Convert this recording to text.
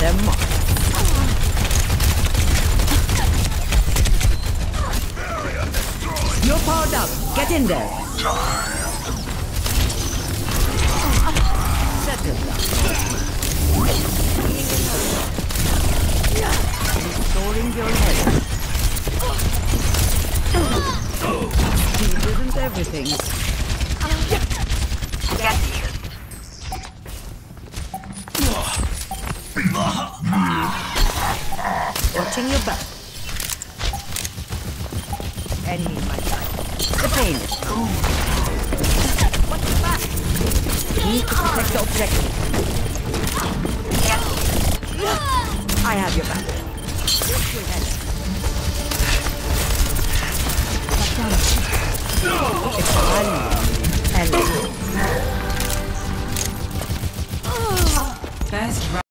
their mark. You're powered up. Get in there. Settle. Restoring your health. Speed isn't everything. Watching your back. Enemy my sight. The pain is gone. Watch your back. Need to protect the objective. I have your back. Lift your head. It's Ali. Ali. First